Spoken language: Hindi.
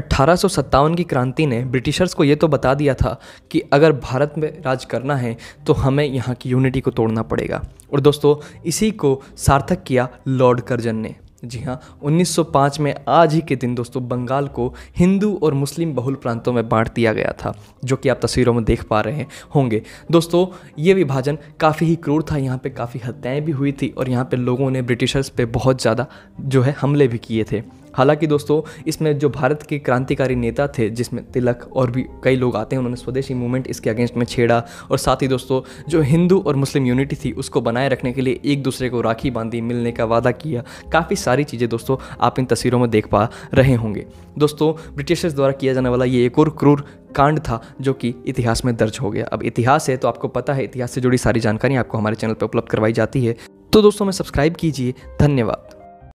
अट्ठारह की क्रांति ने ब्रिटिशर्स को ये तो बता दिया था कि अगर भारत में राज करना है तो हमें यहाँ की यूनिटी को तोड़ना पड़ेगा। और दोस्तों, इसी को सार्थक किया लॉर्ड कर्जन ने। जी हाँ 1905 में आज ही के दिन दोस्तों, बंगाल को हिंदू और मुस्लिम बहुल प्रांतों में बांट दिया गया था, जो कि आप तस्वीरों में देख पा रहे होंगे। दोस्तों, ये विभाजन काफ़ी ही क्रूर था, यहाँ पे काफ़ी हत्याएँ भी हुई थी, और यहाँ पे लोगों ने ब्रिटिशर्स पे बहुत ज़्यादा, जो है, हमले भी किए थे। हालाँकि दोस्तों, इसमें जो भारत के क्रांतिकारी नेता थे, जिसमें तिलक और भी कई लोग आते हैं, उन्होंने स्वदेशी मूवमेंट इसके अगेंस्ट में छेड़ा। और साथ ही दोस्तों, जो हिंदू और मुस्लिम यूनिटी थी, उसको बनाए रखने के लिए एक दूसरे को राखी बांधी, मिलने का वादा किया। काफ़ी सारी चीज़ें दोस्तों, आप इन तस्वीरों में देख पा रहे होंगे। दोस्तों, ब्रिटिशर्स द्वारा किया जाने वाला ये एक और क्रूर कांड था, जो कि इतिहास में दर्ज हो गया। अब इतिहास है तो आपको पता है, इतिहास से जुड़ी सारी जानकारी आपको हमारे चैनल पर उपलब्ध करवाई जाती है। तो दोस्तों में सब्सक्राइब कीजिए। धन्यवाद।